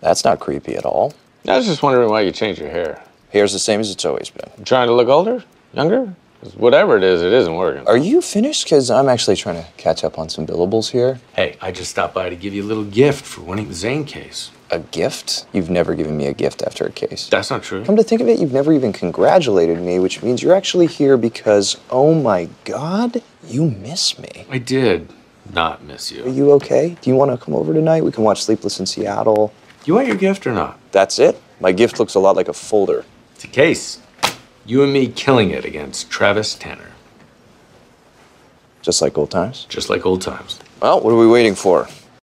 That's not creepy at all. I was just wondering why you changed your hair. Hair's the same as it's always been. You trying to look older? Younger? Whatever it is, it isn't working. Are you finished? Because I'm actually trying to catch up on some billables here. Hey, I just stopped by to give you a little gift for winning the Zane case. A gift? You've never given me a gift after a case. That's not true. Come to think of it, you've never even congratulated me, which means you're actually here because, oh my god, you miss me. I did not miss you. Are you. you okay? Do you want to come over tonight? We can watch Sleepless in Seattle. You want your gift or not? That's it? My gift looks a lot like a folder. It's a case. You and me killing it against Travis Tanner. Just like old times. Just like old times. Well, what are we waiting for?